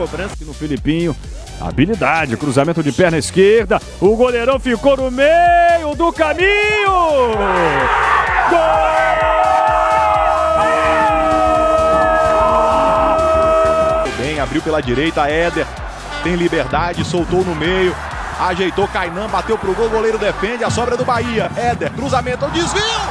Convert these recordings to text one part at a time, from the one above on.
cobrança aqui no Filipinho. Habilidade, cruzamento de perna esquerda. O goleirão ficou no meio do caminho. Gol! Bem, abriu pela direita, Éder tem liberdade, soltou no meio, ajeitou Kainan, bateu pro gol, goleiro defende, a sobra do Bahia. Éder, cruzamento, desvio!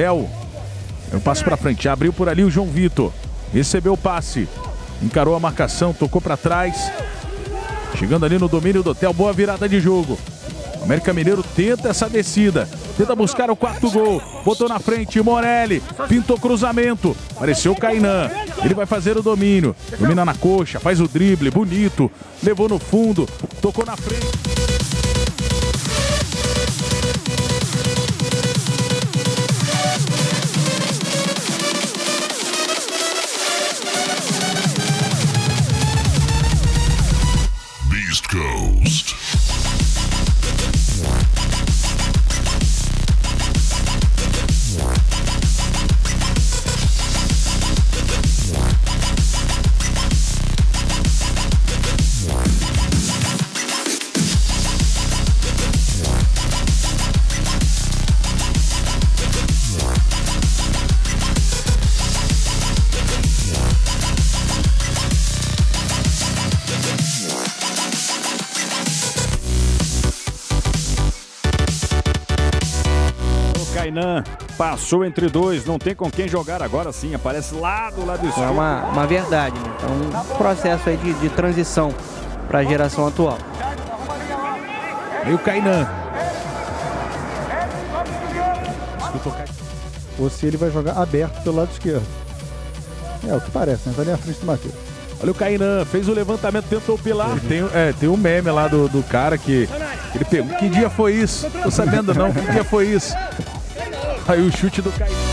Theo. Um passo para frente. Abriu por ali o João Vitor. Recebeu o passe. Encarou a marcação, tocou para trás. Chegando ali no domínio do Theo. Boa virada de jogo. América Mineiro tenta essa descida. Tenta buscar o quarto gol. Botou na frente Morelli. Pintou cruzamento. Apareceu Kainan. Ele vai fazer o domínio. Domina na coxa, faz o drible. Bonito. Levou no fundo. Tocou na frente. East Coast. Passou entre dois, não tem com quem jogar agora sim. Aparece lá do lado É esquerdo. uma, uma verdade, né? Então, um processo aí de, de transição para a geração atual. Aí o Kainan. Ou se ele vai jogar aberto pelo lado esquerdo. É o que parece, né? Tá ali à frente do Matheus. Olha o Kainan, fez o levantamento, tentou pilar. Tem, é, tem um meme lá do, do cara que ele pegou. Que dia foi isso? Tô sabendo não, que dia foi isso? Aí o chute do Kainan.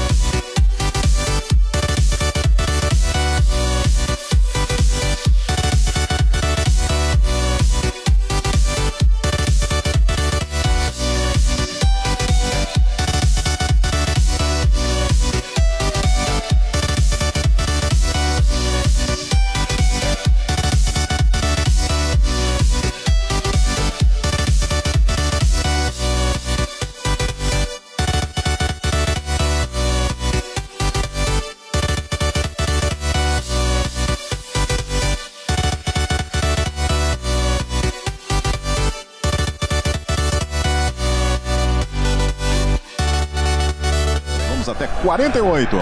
48.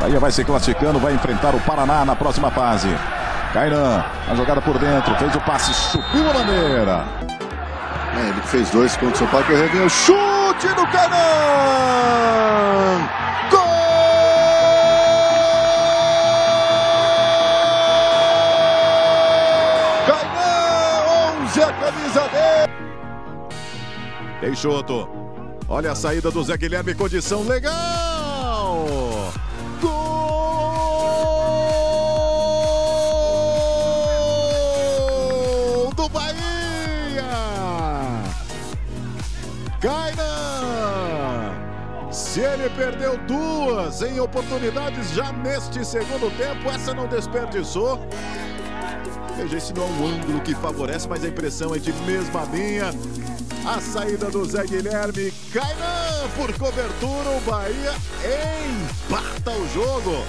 Bahia vai se classificando, vai enfrentar o Paraná na próxima fase. Kainan, a jogada por dentro, fez o passe, subiu a bandeira. É, ele fez dois contra o São Paulo, que reveu. Chute do Kainan! Gol! Kainan, 11 a camisa dele. Peixoto. Olha a saída do Zé Guilherme, condição legal! Do Bahia! Kainan! Se ele perdeu duas em oportunidades já neste segundo tempo, essa não desperdiçou. Veja, esse não é um ângulo que favorece, mas a impressão é de mesma linha. A saída do Zé Guilherme. Kainan por cobertura. O Bahia empata o jogo.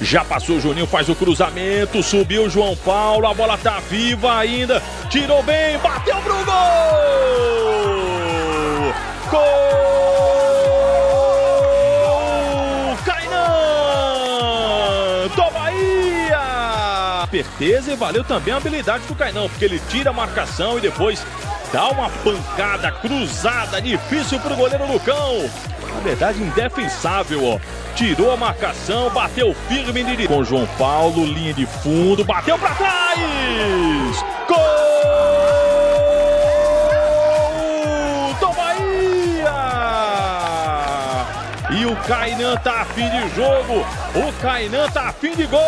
Já passou o Juninho, faz o cruzamento, subiu o João Paulo, a bola tá viva ainda, tirou bem, bateu pro gol! Gol! Kainan! Do Bahia! Certeza e valeu também a habilidade do Kainan, porque ele tira a marcação e depois dá uma pancada cruzada, difícil pro goleiro Lucão. Na verdade, indefensável, ó. Tirou a marcação, bateu firme nele. com João Paulo, linha de fundo, bateu para trás! Gol do Bahia! E o Kainan tá a fim de jogo, o Kainan tá a fim de gol!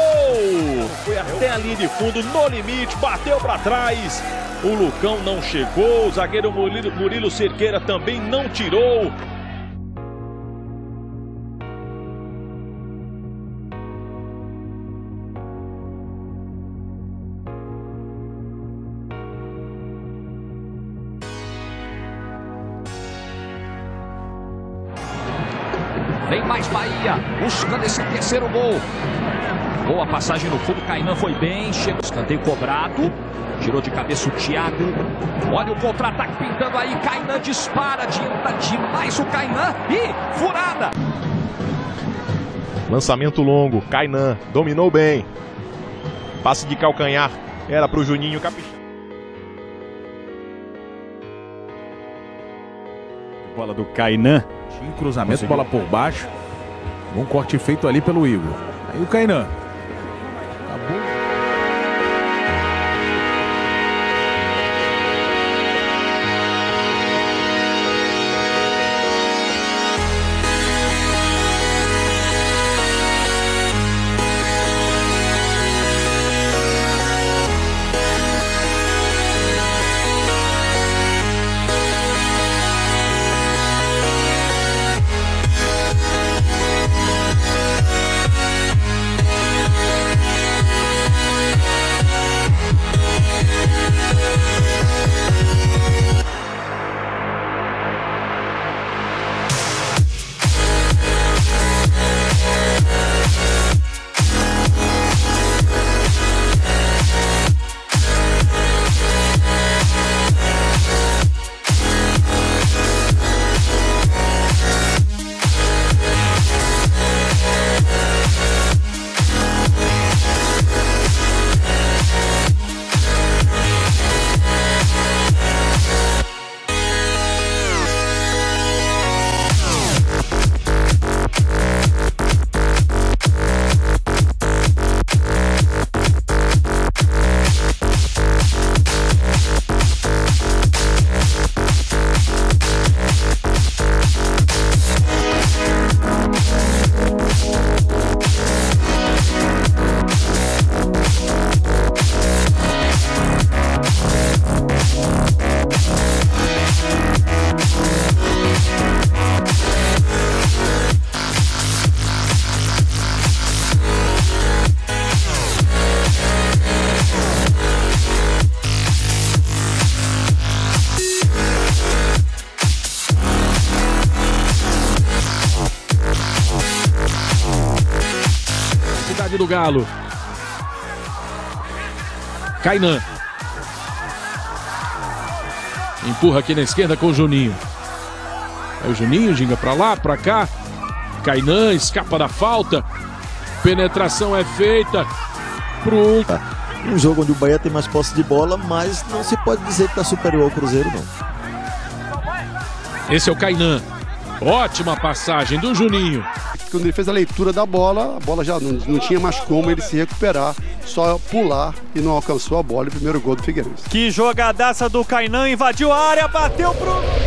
Foi até a linha de fundo, no limite, bateu para trás. O Lucão não chegou, o zagueiro Murilo, Murilo Cerqueira também não tirou. Vem mais Bahia, buscando esse terceiro gol. Boa passagem no fundo, Kainan foi bem, chega o escanteio cobrado. Girou de cabeça o Thiago. Olha o contra-ataque pintando aí. Kainan dispara, adianta demais o Kainan. E furada. Lançamento longo, Kainan dominou bem. Passe de calcanhar era para o Juninho Capixaba. Bola do Kainan. Cruzamento, bola por baixo. Bom corte feito ali pelo Igor. Aí o Kainan. Do Galo. Kainan. Empurra aqui na esquerda com o Juninho. É o Juninho, ginga pra lá, pra cá. Kainan escapa da falta. Penetração é feita pro. Um jogo onde o Bahia tem mais posse de bola, mas não se pode dizer que está superior ao Cruzeiro, não. Esse é o Kainan. Ótima passagem do Juninho. Quando ele fez a leitura da bola, a bola já não, não tinha mais como ele se recuperar, só pular e não alcançou a bola. E primeiro gol do Figueirense. Que jogadaça do Kainan, invadiu a área, bateu pro.